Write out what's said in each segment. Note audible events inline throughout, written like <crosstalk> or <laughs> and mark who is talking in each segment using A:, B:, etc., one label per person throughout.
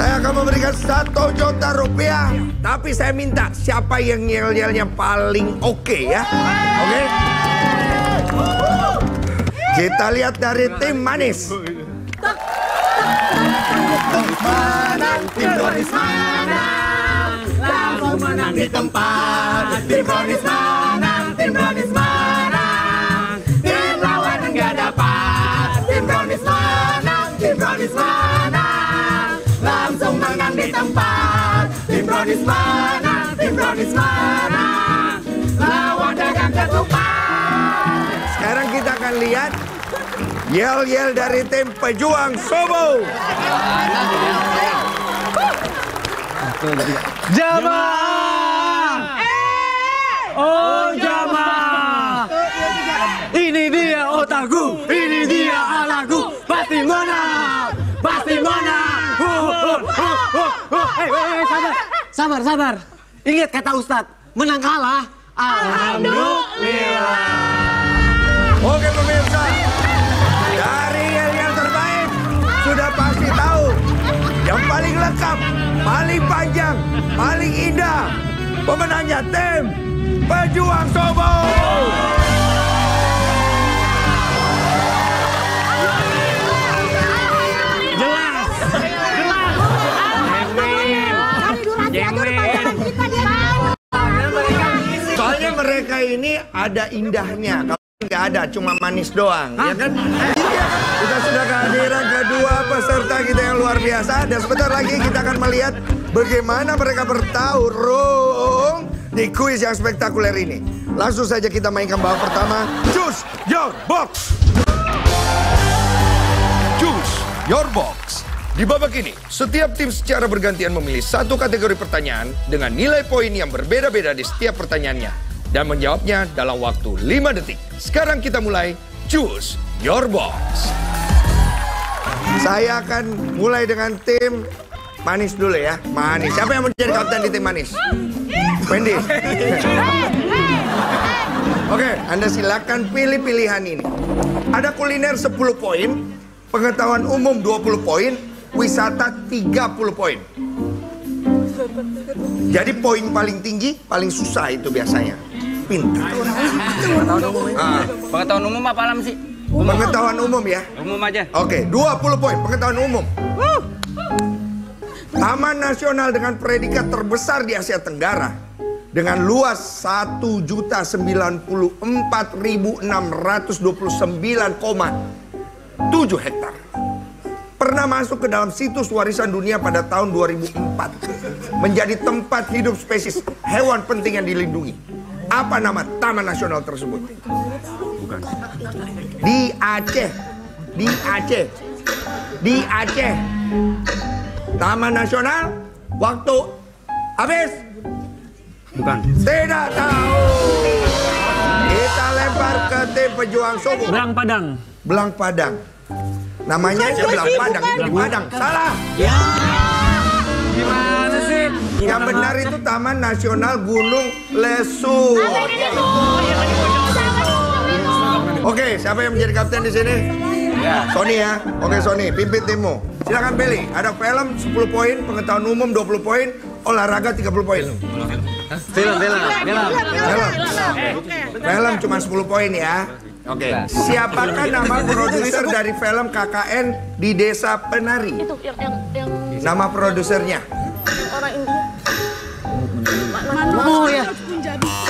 A: Saya akan memberikan satu juta rupiah. Tapi saya minta siapa yang yel-yelnya paling oke ya. Oke? Kita lihat dari tim manis.
B: Menang, tim Brownies menang. Langsung menang di tempat. Tim Brownies menang, tim Brownies menang. Tim lawan enggak dapat. Tim Brownies menang, tim Brownies menang. Tempat. Tim Brownies menang, tim Brownies menang. Lawan dagang ketupat.
A: Sekarang kita akan lihat yel-yel dari tim pejuang Sobo.
C: Jamaah! Oh jamaah! Ini dia otakku, ini dia anakku, pasti menang, huh, huh. Eh, eh, eh, sabar, sabar, sabar. Ingat kata Ustadz, menang kalah. Alhamdulillah.
A: Oke pemirsa, dari yel-yel terbaik sudah pasti tahu yang paling lengkap, paling panjang, paling indah. Pemenangnya tim Pejuang Sobo. Mereka ini ada indahnya. Kalau nggak ada, cuma manis doang, ya kan? Iya. Kita sudah kehadiran kedua peserta kita yang luar biasa. Dan sebentar lagi kita akan melihat bagaimana mereka bertarung di kuis yang spektakuler ini. Langsung saja kita mainkan babak pertama. Choose your box. Choose your box. Di babak ini, setiap tim secara bergantian memilih satu kategori pertanyaan dengan nilai poin yang berbeda-beda di setiap pertanyaannya. Dan menjawabnya dalam waktu 5 detik. Sekarang kita mulai choose your box. Saya akan mulai dengan tim manis dulu ya. Manis. Siapa yang menjadi kapten di tim manis? Wendy. Oke, Anda silakan pilih pilihan ini. Ada kuliner 10 poin, pengetahuan umum 20 poin, wisata 30 poin. Jadi poin paling tinggi, paling susah itu biasanya. Pintar. Ah,
C: Pengetahuan umum apa alam sih?
A: pengetahuan umum ya.
C: Umum aja.
A: Oke, 20 poin pengetahuan umum. Taman nasional dengan predikat terbesar di Asia Tenggara dengan luas 1.094.629,7 hektar. Pernah masuk ke dalam situs warisan dunia pada tahun 2004. Menjadi tempat hidup spesies hewan penting yang dilindungi. Apa nama taman nasional tersebut? Di Aceh. Di Aceh. Di Aceh. Taman Nasional. Waktu habis.
C: Bukan.
A: Tidak tahu. Kita lempar ke tim pejuang Sobo.
C: Berang Padang.
A: Belang Padang. Namanya aja Belang Padang. Di Padang. Salah.
C: Gimana sih?
A: Yang benar itu Taman Nasional Gunung Lesu. Oke, siapa yang menjadi kapten di sini? Sony ya. Oke Sony, pimpin timmu. Silakan pilih. Ada film 10 poin, pengetahuan umum 20 poin, olahraga 30 poin.
C: Film, film, film.
A: Film. Film cuma 10 poin ya. Oke. Siapakah nama produser dari film KKN di Desa Penari?
D: Itu yang yang yang
A: Nama produsernya.
D: orang India.
C: Oh ya.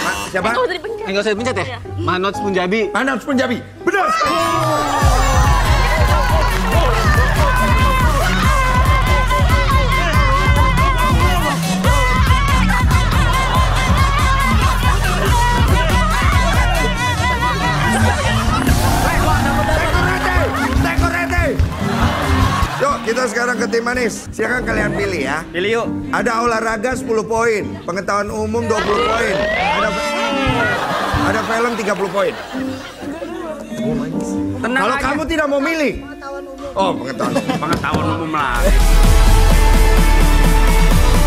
A: Ma- siapa?
D: Oh dari penjara.
C: Enggak usah dipencet ya? Manoj Punjabi.
A: Manoj Punjabi. Benar sekali. Tekorete, kita sekarang ke tim manis. Silakan kalian pilih ya.
C: Pilih yuk.
A: Ada olahraga 10 poin, pengetahuan umum 20 poin. Ada ada film 30 poin.
C: Tenang
A: Kalau
C: aja.
A: kamu tidak mau milih. Oh, pengetahuan.
C: Pengetahuan umum lah.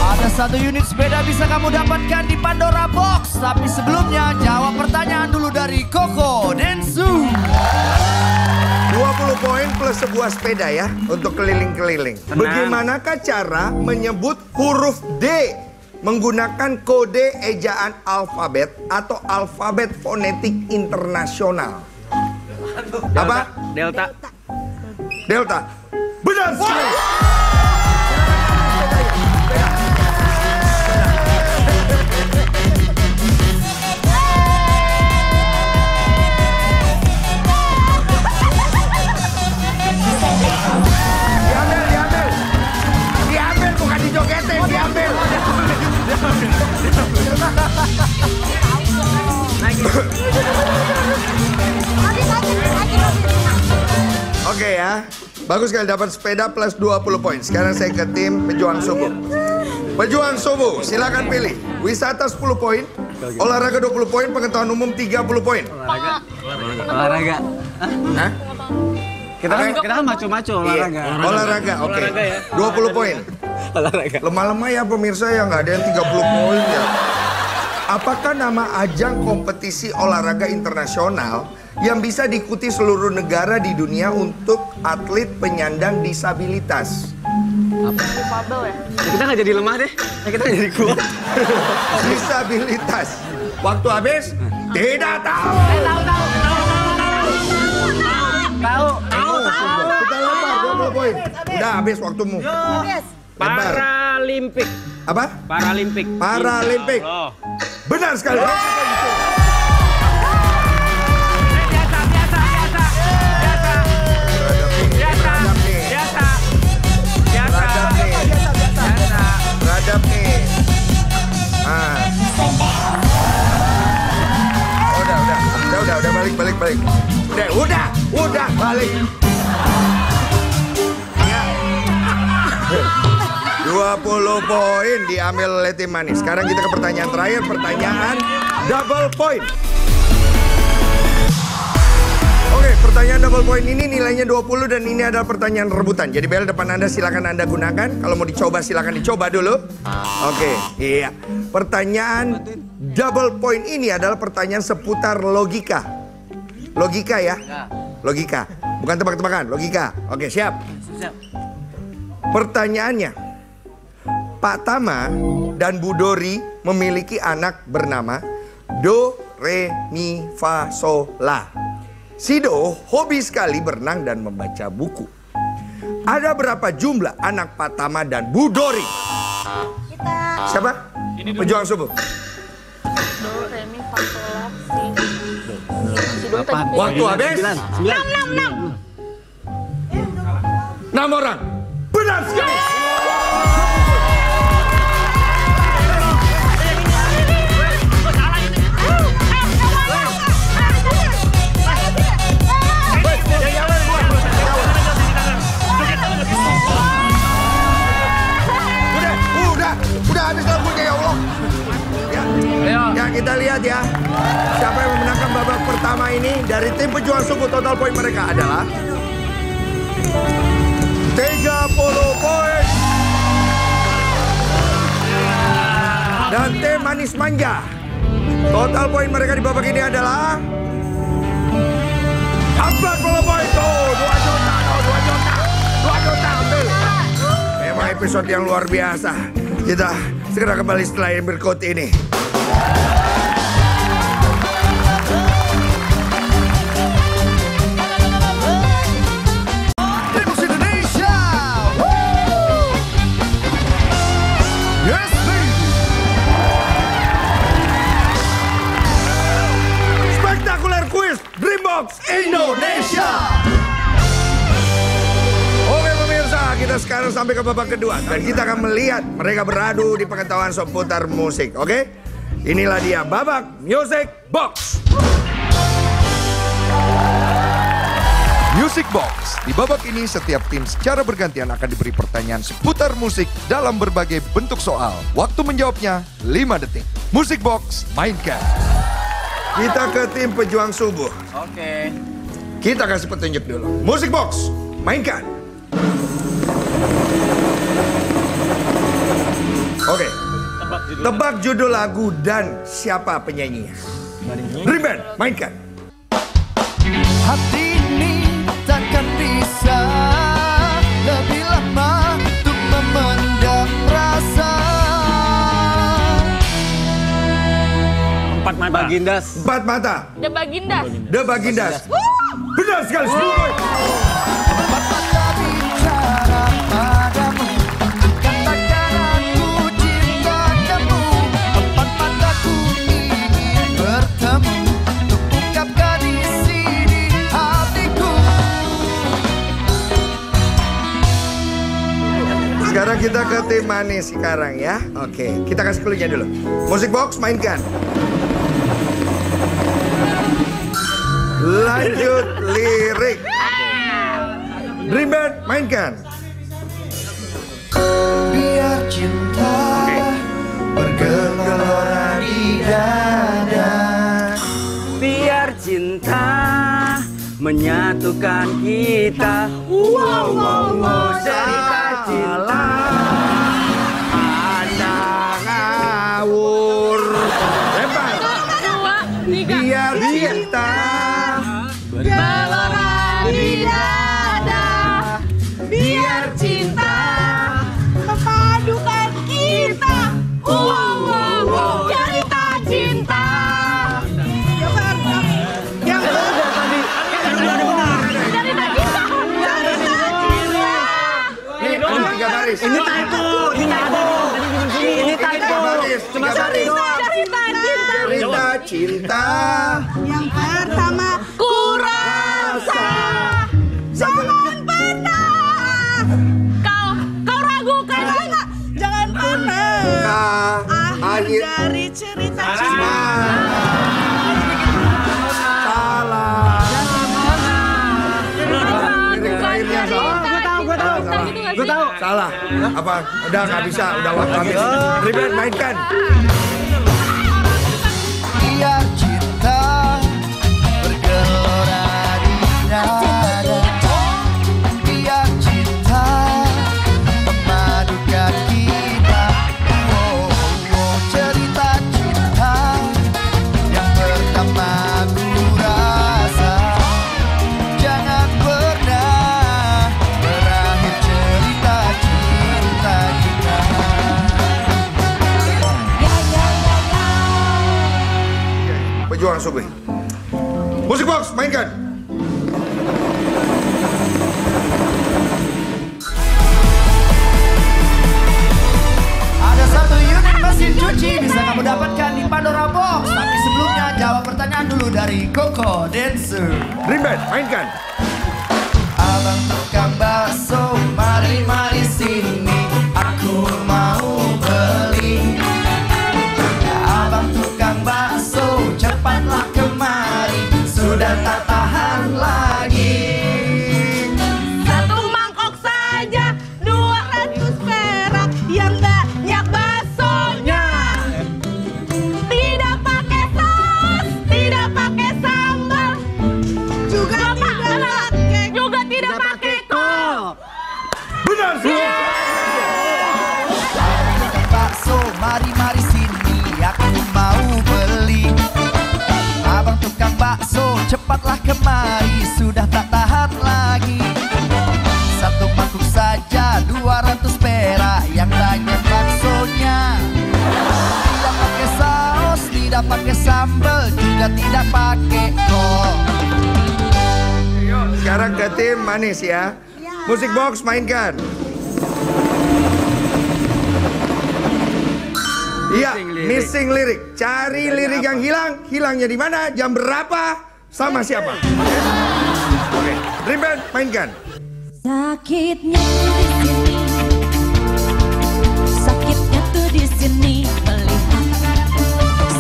E: Ada satu unit sepeda bisa kamu dapatkan di Pandora Box. Tapi sebelumnya jawab pertanyaan dulu dari Koko Densu.
A: 20 poin plus sebuah sepeda ya untuk keliling-keliling. Bagaimanakah cara menyebut huruf D menggunakan kode ejaan alfabet atau alfabet fonetik internasional? Apa?
C: Delta.
A: Delta. Benar sekali. Oke ya. Bagus sekali dapat sepeda plus 20 poin. Sekarang saya ke tim pejuang subuh. Pejuang subuh, silakan pilih. Wisata 10 poin, olahraga 20 poin, pengetahuan umum 30 poin.
C: Olahraga.
A: Hah?
C: Kita kan kita kan maco-maco olahraga.
A: Iya. Olahraga, oke. 20 poin.
C: Olahraga.
A: Lemah-lemah ya pemirsa yang nggak ada yang 30 poin ya. Apakah nama ajang kompetisi olahraga internasional yang bisa diikuti seluruh negara di dunia untuk atlet penyandang disabilitas?
D: Difabel ya?
C: Ya, kita nggak jadi lemah deh. Ya, kita nggak jadi kuat. <laughs>
A: Disabilitas. Waktu habis? Tidak tahu.
C: Tahu.
A: Kita lempar 20 poin. Udah habis waktumu. Lempar.
F: Paralimpik.
A: Apa?
F: Paralimpik.
A: Paralimpik.
F: Oh.
A: Benar sekali.
F: Biasa, biasa, biasa. Biasa. Biasa.
A: Beradab nih.
F: Biasa. Biasa.
A: Beradab nih.
F: Biasa.
A: Beradab nih. Ah. Udah, udah. Udah, udah, udah balik, balik, balik. Udah, udah, udah balik. 20 poin diambil oleh tim manis. Sekarang kita ke pertanyaan terakhir, pertanyaan double point. Oke, pertanyaan double point ini nilainya 20 dan ini adalah pertanyaan rebutan. Jadi bel depan Anda silakan Anda gunakan. Kalau mau dicoba silakan dicoba dulu. Oke, iya. Pertanyaan double point ini adalah pertanyaan seputar logika. Logika ya. Logika. Bukan tebak-tebakan, logika. Oke, siap.
C: Siap.
A: Pertanyaannya, Pak Tama dan Bu Dori memiliki anak bernama Do, Re, Mi, Fa, So, La. Sido hobi sekali berenang dan membaca buku. Ada berapa jumlah anak Pak Tama dan Bu Dori? Siapa? Pejuang subuh.
D: Do, re, mi, fa, sol, la, si. Tadi.
A: Waktu habis.
C: Sembilan. Sembilan.
A: Enam orang. Benar sekali. Kita lihat ya. Siapa yang memenangkan babak pertama ini dari tim pejuang suku total poin mereka adalah 30 poin. Dan tim manis manja. Total poin mereka di babak ini adalah 40 poin. Tuh, 2 juta, tuh, 2 juta. 2 juta ambil. Memang episode yang luar biasa. Kita segera kembali setelah yang berikut ini.
E: Indonesia.
A: Oke pemirsa, kita sekarang sampai ke babak kedua dan kita akan melihat mereka beradu di pengetahuan seputar musik. Oke, inilah dia babak Music Box.
G: Music Box. Di babak ini setiap tim secara bergantian akan diberi pertanyaan seputar musik dalam berbagai bentuk soal. Waktu menjawabnya 5 detik. Music Box, mainkan.
A: Kita ke tim pejuang subuh.
C: Oke.
A: Kita kasih petunjuk dulu. Music Box, mainkan. Oke. Tebak judul lagu dan siapa penyanyinya. Dream Band, mainkan.
E: Hati ini takkan bisa
F: mata.
C: Bagindas.
A: Empat mata.
D: The Bagindas.
A: The Bagindas. Benar sekali. sepuluh poin.
E: Hatiku
A: Sekarang kita ke tim manis sekarang ya. Oke, kita kasih clue-nya dulu. Musik box mainkan. Lanjut lirik. Dream Band mainkan.
E: Biar cinta bergelora di dada
C: Biar cinta menyatukan kita. Wow, wow, wow. Cerita cinta.
A: Anda ngawur. Cinta.
B: Yang pertama
D: Ku rasa
B: Jangan pernah
D: kau kau ragukan
B: Jangan, jangan pernah
A: Ka-
B: Akhir dari cerita cinta
A: salah. Lirik terakhirnya salah.
C: Gue tahu, gue tahu.
A: Salah.
C: Gue tahu.
A: Salah. Apa? Udah nggak bisa. Udah waktu habis. Ribet mainkan. Pejuang Sugeng. Musik box mainkan.
E: Ada satu unit mesin cuci bisa kamu dapatkan di Pandora Box. Tapi sebelumnya jawab pertanyaan dulu dari Koko Dancer.
A: Band mainkan.
E: Abang tukang bakso, mari mari kemari, sudah tak tahan lagi.
B: Satu
E: mangkuk saja 200 perak yang banyak baksonya. Tidak pakai saus, tidak pakai sambal, juga tidak pakai kol.
A: Sekarang ke tim manis ya. Musik box mainkan. Iya,
C: missing lirik.
A: Cari lirik yang hilang. Hilangnya di mana? Jam berapa? Sama siapa? Oke. Oke. Dream Band mainkan.
H: Sakitnya tuh di sini, sakitnya tuh di sini melihat.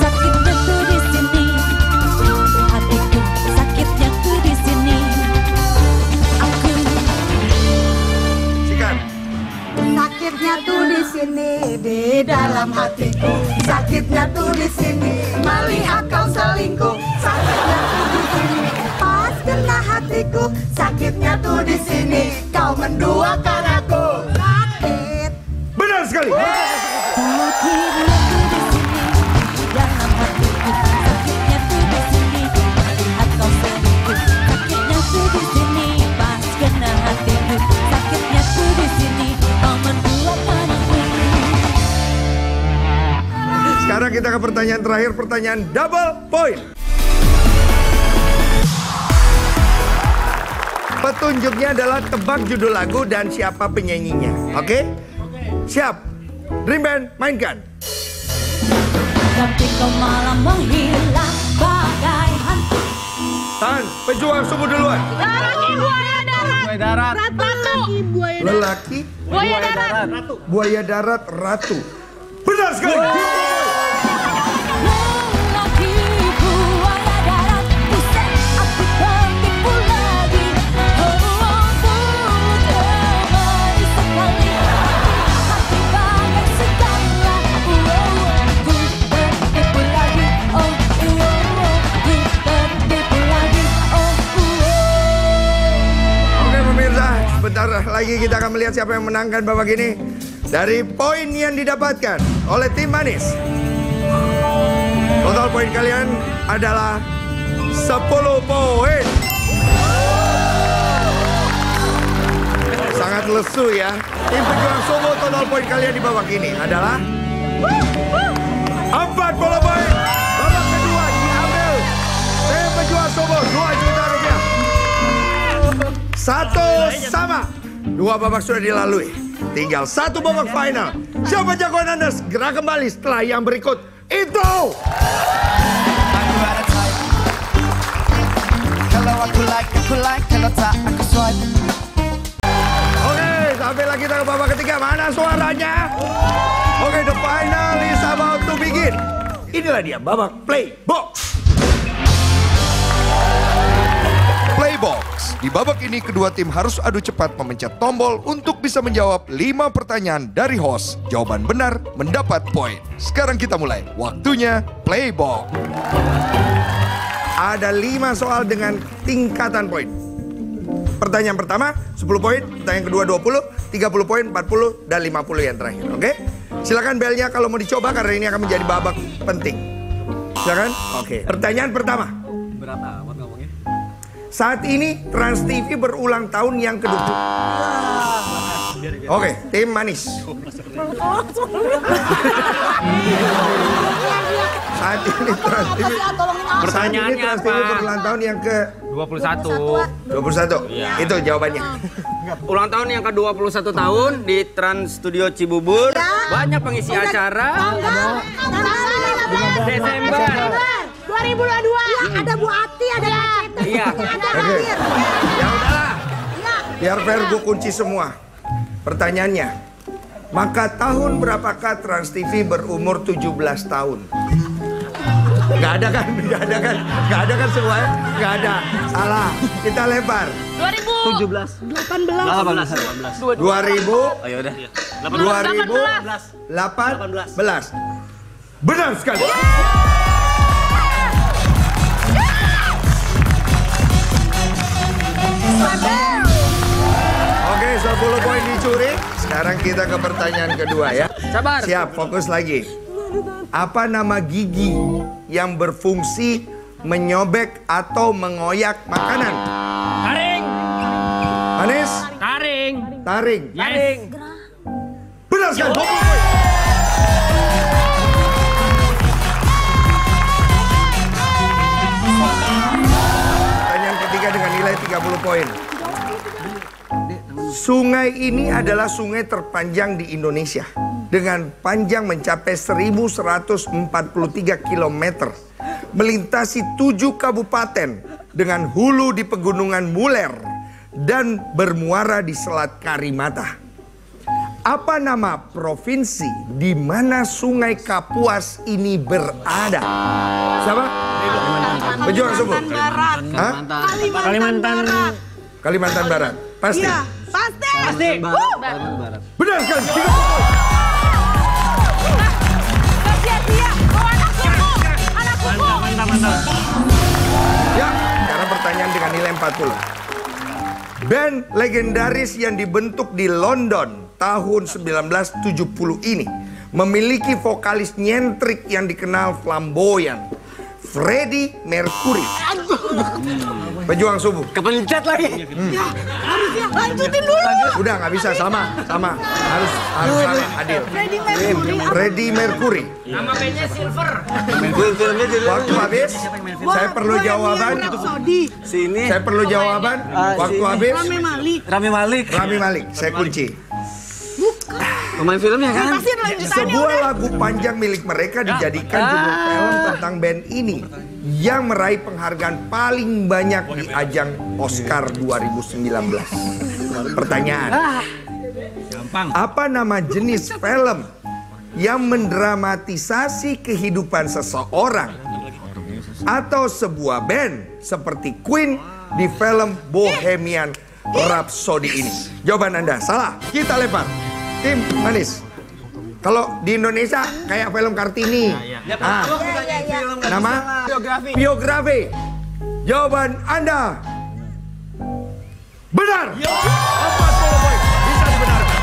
H: Sakitnya tuh di sini, hatiku sakitnya tuh di sini. Aku
A: Sikat.
B: Sakitnya tuh di sini di dalam hatiku. Sakitnya tuh di sini melihat kau selingkuh. Sakitnya tuh hatiku. Sakitnya tuh di sini. Kau mendua karaku. sakit.
A: Benar sekali.
H: Sekarang
A: kita ke pertanyaan terakhir pertanyaan double point. Petunjuknya adalah tebak judul lagu dan siapa penyanyinya. Oke? Siap. Dream Band, mainkan.
H: Tapi kau malam menghilang bagai hantu
A: Tahan, pejuang subuh duluan.
D: Lelaki buaya darat.
C: Buaya darat.
D: Ratu.
A: Lelaki,
D: Buaya darat.
A: buaya darat, ratu. Benar sekali.
H: Lelaki lagi
A: kita akan melihat siapa yang menangkan babak ini. Dari poin yang didapatkan oleh tim manis. Total poin kalian adalah 10 poin. Sangat lesu ya. Tim pejuang subuh total poin kalian di babak ini adalah 40 poin. Babak kedua diambil tim pejuang subuh 2 juta rupiah. Satu sama. Dua babak sudah dilalui. Tinggal satu babak final. Siapa jagoan Anda segera kembali setelah yang berikut itu. Oke, sampailah kita ke babak ketiga. Mana suaranya? Oke, the final is about to begin. Inilah dia babak play box.
G: Di babak ini kedua tim harus adu cepat memencet tombol untuk bisa menjawab 5 pertanyaan dari host. Jawaban benar mendapat poin. Sekarang kita mulai. Waktunya Playbox.
A: Ada lima soal dengan tingkatan poin. Pertanyaan pertama 10 poin, pertanyaan kedua 20, 30 poin, 40, dan 50 yang terakhir. Oke? Silakan belnya kalau mau dicoba karena ini akan menjadi babak penting. Silakan. Oke. Pertanyaan pertama.
C: Berapa?
A: Saat ini Trans TV berulang tahun yang kedua. Oke, tim manis. Saat ini Trans TV
F: Pertanyaannya
A: Trans TV berulang tahun yang ke
F: 21.
A: 21. Itu jawabannya.
F: Ulang tahun yang ke-21 tahun di Trans Studio Cibubur. Banyak pengisi acara. Desember.
B: 2022 ada Bu Ati, ada Cete,
F: Iya.
A: Oke.
B: Nadir.
A: Ya udahlah.
B: Iya.
A: Biar fair gue kunci semua. Pertanyaannya. Maka tahun berapakah Trans TV berumur 17 tahun? Gak ada kan? <laughs> Gak ada kan? Gak ada kan semuanya? Gak ada. Salah. Kita lempar.
D: 2000.
C: 18. 18.
A: 2000
C: Ayo udah.
A: 2018. Benar sekali. Oke, 10 poin dicuri. Sekarang kita ke pertanyaan kedua ya.
F: Sabar.
A: Siap, fokus lagi. Apa nama gigi yang berfungsi menyobek atau mengoyak makanan?
F: Taring.
A: Manis?
F: Taring.
A: Taring.
F: Taring.
A: Benar sekali. 30 poin. Sungai ini adalah sungai terpanjang di Indonesia dengan panjang mencapai 1143 km melintasi tujuh kabupaten dengan hulu di pegunungan Muler dan bermuara di Selat Karimata. Apa nama provinsi di mana Sungai Kapuas ini berada? Siapa? Pejuang subuh. Hah?
C: Kalimantan.
A: Kalimantan Barat. Pasti.
B: Iya, pasti.
C: Pasti. Barat. Barat.
A: Benar sekali. 30 poin.
C: Mantap, mantap.
A: Ya, sekarang pertanyaan dengan nilai 40. Band legendaris yang dibentuk di London tahun 1970 ini memiliki vokalis nyentrik yang dikenal flamboyan, Freddie Mercury. Pejuang subuh.
C: Kepencet lagi.
B: Lanjutin dulu.
A: Udah nggak bisa sama, sama. Harus harus sama, adil.
B: Freddie Mercury.
A: Freddie Mercury.
F: Nama bandnya Silver.
A: Waktu habis. Saya perlu jawaban.
C: Sini.
A: Saya perlu jawaban.
C: Ah,
A: Waktu habis.
B: Rami Malik.
C: Rami Malik.
A: Rami Malik, saya kunci.
C: Pemain filmnya kan?
B: Pasti
A: Sebuah
B: udah.
A: lagu panjang milik mereka dijadikan judul film tentang band ini yang meraih penghargaan paling banyak di ajang Oscar 2019. Pertanyaan. Apa nama jenis film yang mendramatisasi kehidupan seseorang atau sebuah band seperti Queen di film Bohemian Rhapsody ini? Jawaban Anda salah. Kita lempar. Tim manis. Kalau di Indonesia kayak film Kartini. Ah, nama?
C: Biografi.
A: Biografi. Jawaban Anda benar. 40 poin. Bisa dibenarkan.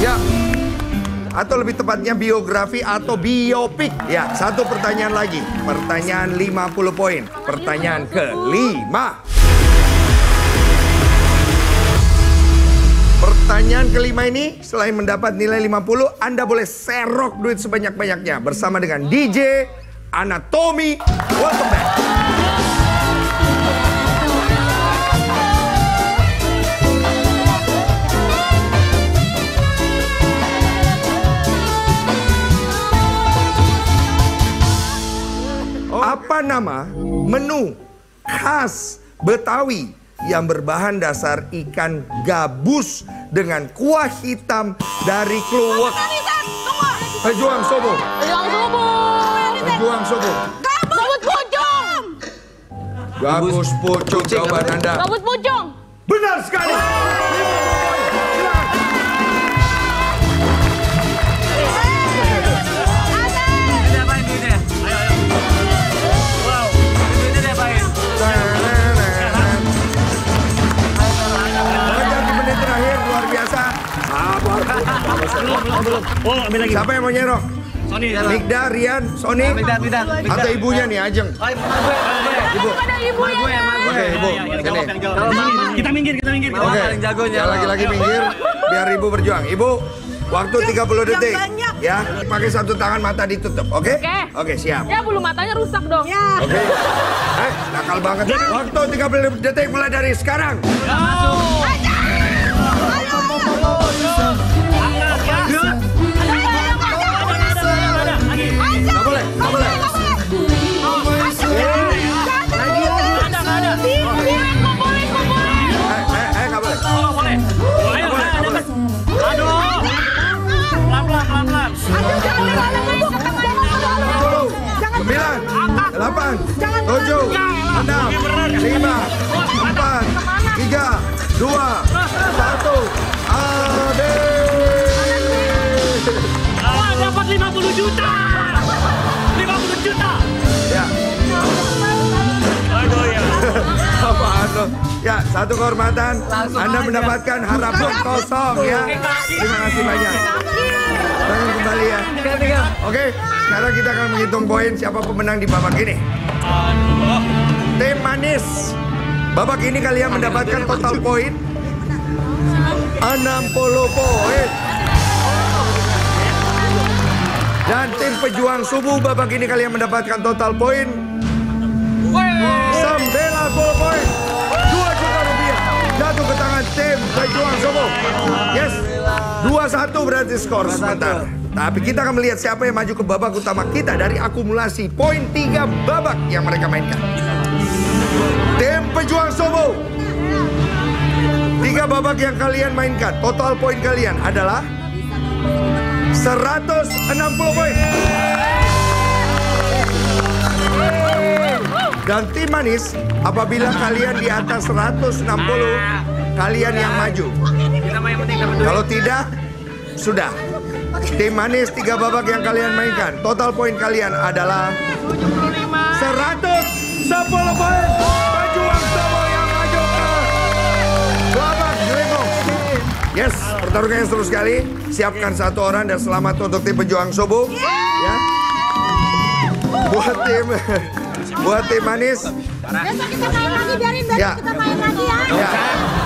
A: Ya. Atau lebih tepatnya biografi atau biopik. Ya, satu pertanyaan lagi. Pertanyaan 50 poin. Pertanyaan kelima. Pertanyaan kelima ini selain mendapat nilai 50, Anda boleh serok duit sebanyak-banyaknya bersama dengan DJ Anatomy. Welcome back. Apa nama menu khas Betawi yang berbahan dasar ikan gabus dengan kuah hitam dari kluwek? Pejuang Sobo.
D: Pejuang subuh.
A: Pejuang Sobo.
D: Gabut pucung.
A: Gabus pucuk jawaban Anda.
D: Gabut pucung.
A: Benar sekali.
C: Oh, ambil lagi.
A: Siapa yang mau nyerok?
C: Sony.
A: Mikda, Rian, Sony, atau ibunya nih Ajeng?
C: Oh, ibu,
D: ibu ya.
A: Oke, ibu. Sini.
C: Kalau mama, kita minggir, kita minggir.
A: Oke.
C: paling jagonya.
A: Ya lagi-lagi minggir biar ibu berjuang. Ibu, waktu 30 detik. Ya, pakai satu tangan mata ditutup, oke?
D: Oke.
A: Oke, siap.
D: Ya bulu matanya rusak dong.
B: Ya.
A: Oke. Eh, nakal banget. Waktu 30 detik mulai dari sekarang. Nggak tujuh, enam, lima, empat, tiga, dua, satu. Habis.
C: Wah, dapat 50 juta. 50 juta.
A: Ya,
C: Aduh ya.
A: apaan lo? Ya, satu kehormatan. Anda mendapatkan harapan kosong ya. Terima kasih banyak. Tangan kembali ya. Oke, sekarang kita akan menghitung poin siapa pemenang di babak ini. Tim manis. Babak ini kalian mendapatkan total poin 60 poin. Dan tim pejuang subuh babak ini kalian mendapatkan total poin 90 poin. 2 juta rupiah jatuh ke tangan tim pejuang subuh. Yes. 2-1 berarti skor sebentar. Tapi kita akan melihat siapa yang maju ke babak utama kita dari akumulasi poin 3 babak yang mereka mainkan. Tim pejuang subuh. Tiga babak yang kalian mainkan, total poin kalian adalah 160 poin. Dan tim manis, apabila kalian di atas 160, kalian yang maju. Kalau tidak, sudah. Tim manis tiga babak yang kalian mainkan. Total poin kalian adalah 110 poin. Pejuang Sobo yang maju ke babak. Yes, Pertarungan yang seru sekali. Siapkan satu orang dan selamat untuk tim pejuang subuh. Ya. Buat tim buat tim manis.
H: Besok kita main lagi, biarin besok
A: Ya.
H: kita main lagi ya.
A: Ya.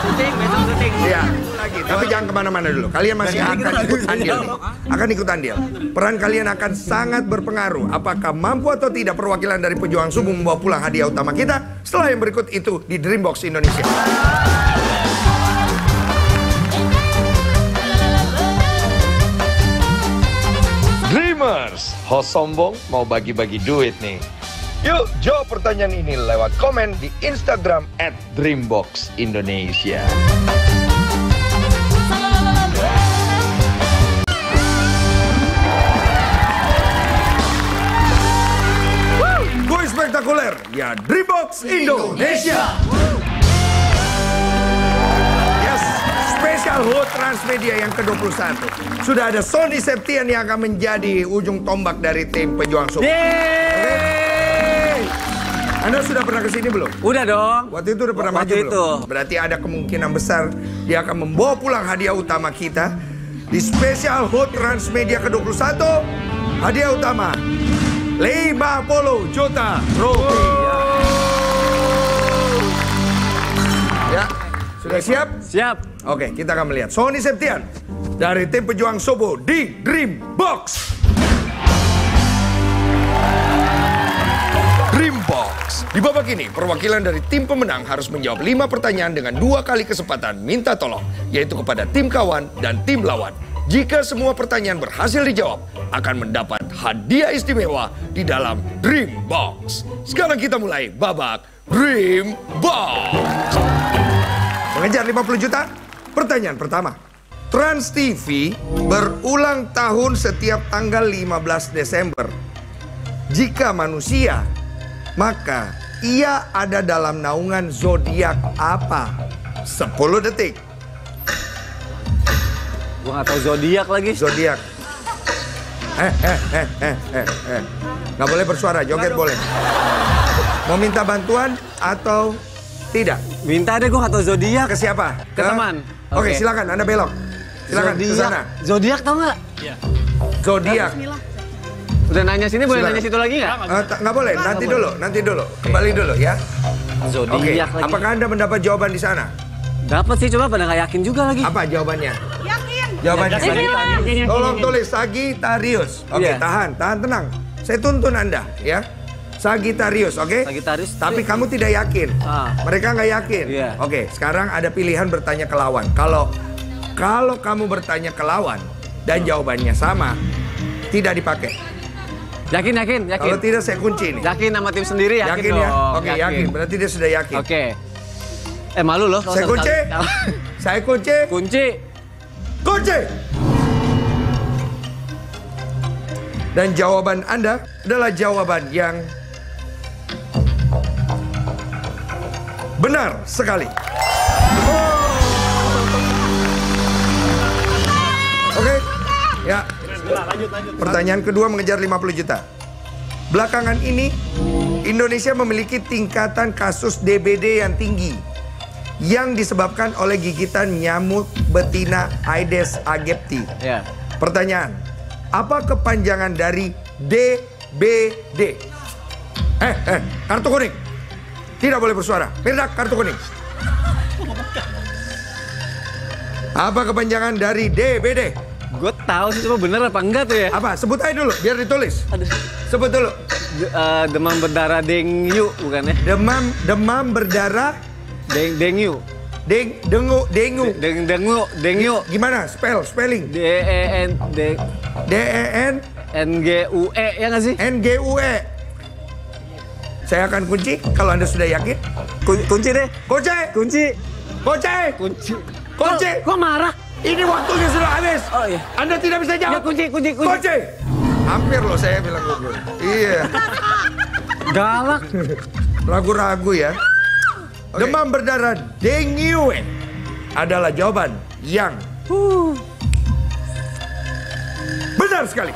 F: Syuting, besok syuting.
A: Iya. Lagi. Tapi jangan ke mana-mana dulu. Kalian masih akan ikut andil. Akan ikut andil. Peran kalian akan sangat berpengaruh. Apakah mampu atau tidak perwakilan dari pejuang subuh membawa pulang hadiah utama kita? Setelah yang berikut itu di Dreambox Indonesia. Dreamers, host sombong mau bagi-bagi duit nih. Yuk jawab pertanyaan ini lewat komen di Instagram at Dreambox Indonesia. Gue spektakuler, ya Dreambox Indonesia. Yes, spesial HUT Transmedia yang ke-21. Sudah ada Sony Septian yang akan menjadi ujung tombak dari tim pejuang subuh. Oke? Anda sudah pernah ke sini belum?
C: Udah dong.
A: Waktu itu udah pernah
C: Waktu
A: maju
C: itu.
A: belum? Berarti ada kemungkinan besar dia akan membawa pulang hadiah utama kita di spesial HUT Transmedia ke-21. Hadiah utama 50 juta rupiah. Ya, sudah siap?
C: Siap.
A: Oke, kita akan melihat Sony Septian dari tim pejuang Sobo di Dreambox. Dreambox. Di babak ini, perwakilan dari tim pemenang harus menjawab lima pertanyaan dengan dua kali kesempatan minta tolong, yaitu kepada tim kawan dan tim lawan. Jika semua pertanyaan berhasil dijawab, akan mendapat hadiah istimewa di dalam Dreambox. Sekarang kita mulai babak Dreambox. Mengejar 50 juta? Pertanyaan pertama. Trans TV berulang tahun setiap tanggal 15 Desember. Jika manusia, maka ia ada dalam naungan zodiak apa? 10 detik.
C: Gua nggak tahu zodiak lagi.
A: Zodiak. Eh, eh, eh, eh, eh, eh. Nggak boleh bersuara, joget boleh. Mau minta bantuan atau tidak?
C: Minta deh gua tahu zodiak.
A: Ke siapa?
C: Ke teman.
A: Oke,
C: Oke.
A: silakan Anda belok. Silakan ke
C: Zodiak.
A: sana.
C: Zodiak tau nggak?
A: Zodiak.
C: Udah nanya sini boleh
A: Silakan.
C: nanya situ lagi nggak?
A: Eh, nggak boleh, nanti dulu, nanti dulu. Kembali dulu ya. Oke,
C: Zodiak lagi.
A: apakah Anda mendapat jawaban di sana?
C: Dapat sih coba pada nggak yakin juga lagi.
A: Apa jawabannya?
H: Yakin.
A: Jawabannya.
C: Yakin.
A: Tolong tulis Sagittarius. Oke,
C: Iya.
A: tahan, tahan tenang. Saya tuntun Anda, ya. Sagittarius, oke?
C: Sagittarius.
A: Tapi kamu tidak yakin.
C: Ah.
A: Mereka nggak yakin.
C: Iya.
A: Oke, sekarang ada pilihan bertanya ke lawan. Kalau kalau kamu bertanya ke lawan dan jawabannya sama, tidak dipakai.
C: Yakin yakin yakin.
A: Kalau tidak saya kunci ini.
C: Yakin sama tim sendiri yakin,
A: Yakin
C: dong.
A: ya? Oke, yakin. Berarti dia sudah yakin.
C: Oke. Eh malu loh
A: Saya kunci. <laughs> Saya kunci.
C: kunci.
A: Kunci. Dan jawaban Anda adalah jawaban yang benar sekali. Oke. Ya. Pertanyaan kedua mengejar 50 juta. Belakangan ini Indonesia memiliki tingkatan kasus DBD yang tinggi yang disebabkan oleh gigitan nyamuk betina Aedes aegypti.
C: Ya.
A: Pertanyaan, apa kepanjangan dari DBD? Eh, eh, kartu kuning. Tidak boleh bersuara. Mirdak, kartu kuning. Apa kepanjangan dari DBD?
C: Gue tahu sih cuma bener apa enggak tuh ya.
A: Apa? Sebut aja dulu, biar ditulis. Sebut dulu.
C: De- eh, demam berdarah dengyu bukan ya?
A: Demam, demam berdarah,
C: Deng dengyu.
A: deng, dengu, dengu.
C: Deng dengu dengyu.
A: Gimana? Spell, spelling.
C: D E N D
A: D E N
C: N G U E ya nggak sih?
A: N G U E. Saya akan kunci kalau Anda sudah yakin.
C: Kun- kunci deh.
A: Kunci,
C: Kunci.
A: kunci.
C: Kunci.
A: Kunci.
C: Kok marah?
A: Ini waktunya sudah habis.
C: Oh iya.
A: Anda tidak bisa
C: Ya
A: jawab.
C: kunci kunci kunci.
A: Kunci. Hampir loh saya bilang gugur. Iya.
C: Galak.
A: Ragu-ragu ya. Demam berdarah dengue adalah jawaban yang benar sekali.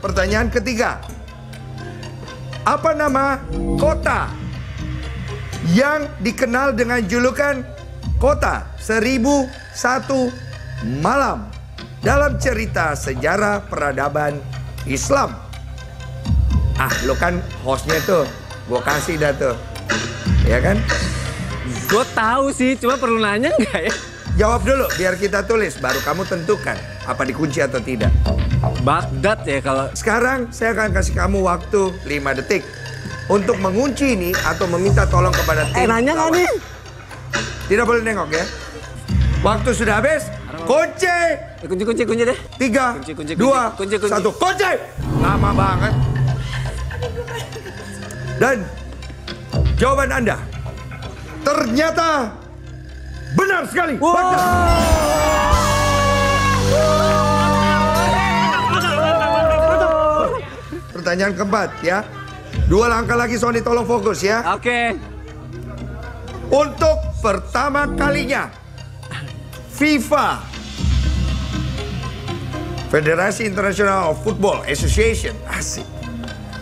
A: Pertanyaan ketiga. Apa nama kota yang dikenal dengan julukan Kota Seribu Satu Malam dalam cerita sejarah peradaban Islam. Ah, lo kan hostnya tuh, gua kasih dah tuh. Ya kan?
C: Gue tahu sih, cuma perlu nanya nggak ya?
A: Jawab dulu biar kita tulis, baru kamu tentukan apa dikunci atau tidak.
C: Baghdad ya kalau
A: Sekarang saya akan kasih kamu waktu 5 detik untuk mengunci ini atau meminta tolong kepada tim.
C: Eh nanya nggak nih?
A: Tidak boleh nengok ya. Waktu sudah habis. Kunci.
C: Eh, kunci kunci kunci deh.
A: Tiga,
C: Kunci, kunci,
A: dua,
C: Kunci, kunci.
A: satu. Kunci. Lama banget. Dan jawaban Anda ternyata benar sekali. Baghdad. Pertanyaan keempat ya. Dua langkah lagi Sony tolong fokus ya.
C: Oke.
A: Untuk pertama kalinya FIFA Federasi Internasional Football Association asik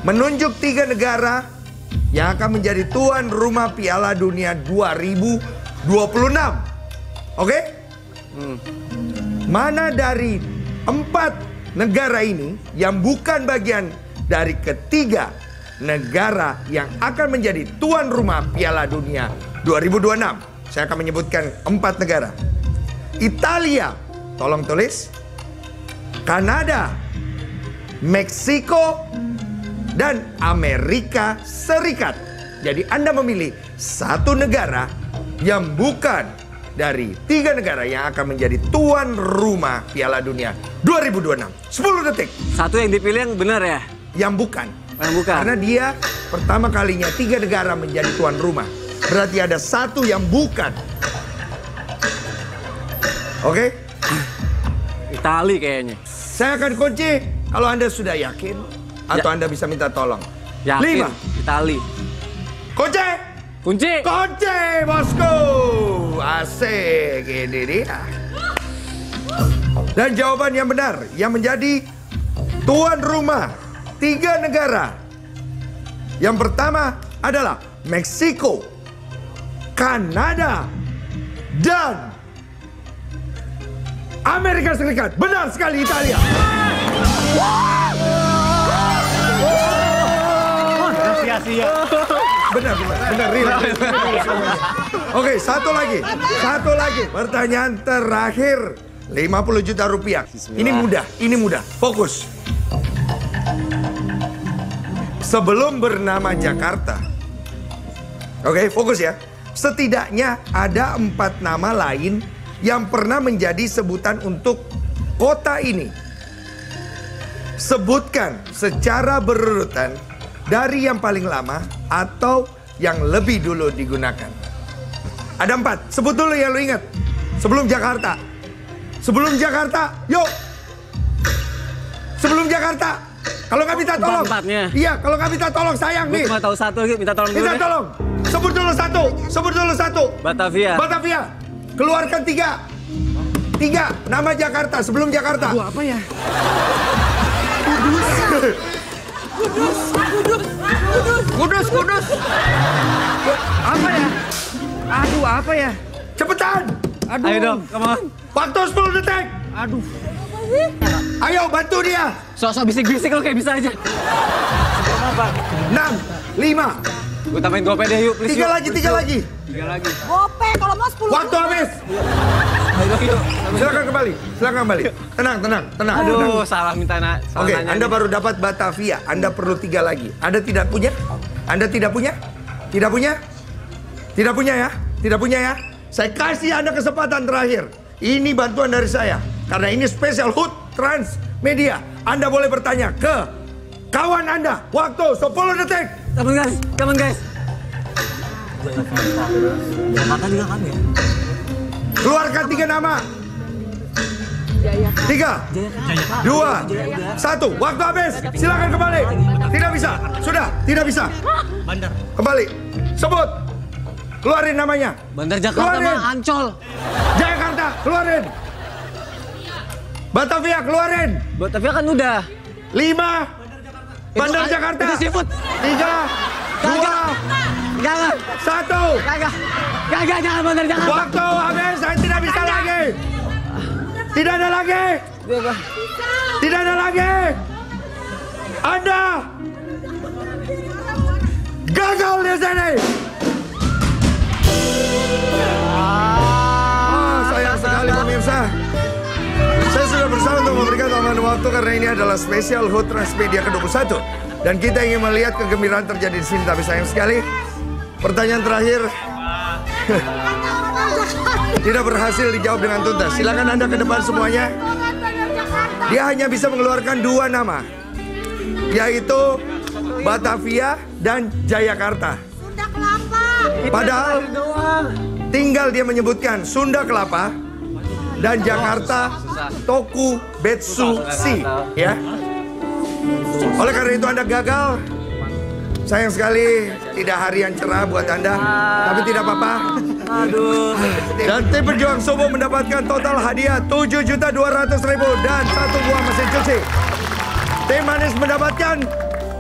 A: menunjuk tiga negara yang akan menjadi tuan rumah Piala Dunia 2026. Oke? Mana dari empat negara ini yang bukan bagian dari ketiga negara yang akan menjadi tuan rumah Piala Dunia 2026? Saya akan menyebutkan empat negara. Italia, tolong tulis. Kanada, Meksiko, dan Amerika Serikat. Jadi Anda memilih satu negara yang bukan dari tiga negara yang akan menjadi tuan rumah Piala Dunia 2026. 10 detik
C: Satu yang dipilih yang benar ya?
A: Yang bukan.
C: Yang bukan.
A: Karena dia pertama kalinya tiga negara menjadi tuan rumah. Berarti ada satu yang bukan. Oke?
C: Itali kayaknya.
A: Saya akan kunci kalau Anda sudah yakin atau
C: Ya.
A: Anda bisa minta tolong.
C: Yakin.
A: Lima.
C: Itali.
A: Kunci!
C: Kunci.
A: Kunci, bosku! Asik, ini dia. Dan jawaban yang benar, yang menjadi tuan rumah tiga negara. Yang pertama adalah Meksiko, Kanada, dan Amerika Serikat. Benar sekali Italia.
C: Sia-sia.
A: Benar, benar, benar. Oke, satu lagi, satu lagi. Pertanyaan terakhir, 50 juta rupiah. Ini mudah, ini mudah. Fokus. Sebelum bernama Jakarta, oke, fokus ya. Setidaknya ada empat nama lain yang pernah menjadi sebutan untuk kota ini. Sebutkan secara berurutan dari yang paling lama atau yang lebih dulu digunakan. Ada empat. Sebut dulu yang lu ingat. Sebelum Jakarta. Sebelum Jakarta, yuk. Sebelum Jakarta. Kalau nggak minta tolong.
C: Empat-empatnya.
A: Iya, kalau nggak minta tolong sayang
C: Gue
A: nih.
C: cuma tahu satu lagi, minta tolong dulu
A: Minta
C: deh.
A: tolong. Sebut dulu satu. Sebut dulu satu.
C: Batavia.
A: Batavia. Keluarkan tiga. Tiga. Nama Jakarta sebelum Jakarta.
C: apa ya?
F: Kudus, kudus. Apa ya? Aduh, apa ya?
A: Cepetan.
F: Aduh.
C: Ayo dong, come on.
A: Waktu 10 detik.
F: Aduh.
A: Ayo bantu dia.
C: Sok-sok bisik-bisik lo kayak bisa aja.
A: 6, 5,
C: Gue tambahin gope deh yuk, please.
A: tiga
C: yuk.
A: lagi, tiga lagi.
C: Tiga lagi.
H: Gope kalau mau 10
A: Waktu habis.
C: Ayo, yuk.
A: Silakan kembali. Silakan kembali. Tenang, tenang, tenang. tenang.
C: Aduh, salah minta na salah
A: Oke,
C: nanya
A: Anda
C: nih.
A: baru dapat Batavia. Anda perlu tiga lagi. Anda tidak punya? Anda tidak punya? Tidak punya? Tidak punya ya? Tidak punya ya? Saya kasih Anda kesempatan terakhir. Ini bantuan dari saya. Karena ini spesial HUT Transmedia. Anda boleh bertanya ke kawan Anda. Waktu 10 detik.
C: Come on guys, come on guys. Jakarta juga kan ya?
A: Keluarkan tiga nama. Tiga, dua, satu. Waktu habis. Silakan kembali. Tidak bisa. Sudah, tidak bisa.
C: Bandar.
A: Kembali. Sebut. Keluarin namanya.
C: Bandar Jakarta
A: Keluarin.
C: mah Ancol.
A: Jakarta, keluarin. Batavia, keluarin.
C: Batavia kan udah.
A: Lima. Bandar
C: Itu-
A: Jakarta.
C: Itu seafood.
A: Tiga, dua,
C: Jangan.
A: satu.
C: Kagak. Kagak jangan jangan. Pak.
A: Waktu habis, saya tidak bisa lagi. Tidak ada lagi. Tidak ada lagi. Anda gagal di sini. Oh, tambahan waktu karena ini adalah spesial HUT Transmedia ke-21. Dan kita ingin melihat kegembiraan terjadi di sini. Tapi sayang sekali, pertanyaan terakhir <laughs> tidak berhasil dijawab dengan tuntas. Silakan Anda ke depan semuanya. Dia hanya bisa mengeluarkan dua nama, yaitu Batavia dan Jayakarta. Padahal tinggal dia menyebutkan Sunda Kelapa dan Jakarta Toku Betsu Si, ya. Oleh karena itu Anda gagal. Sayang sekali tidak hari yang cerah buat Anda, tapi tidak apa-apa. Dan tim berjuang subuh mendapatkan total hadiah 7 juta 200 ribu dan satu buah mesin cuci. Tim manis mendapatkan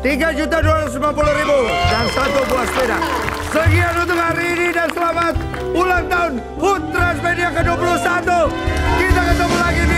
A: 3 juta 250 ribu dan satu buah sepeda. Sekian untuk hari ini dan selamat ulang tahun Hood Transmedia ke-21. Kita ketemu lagi di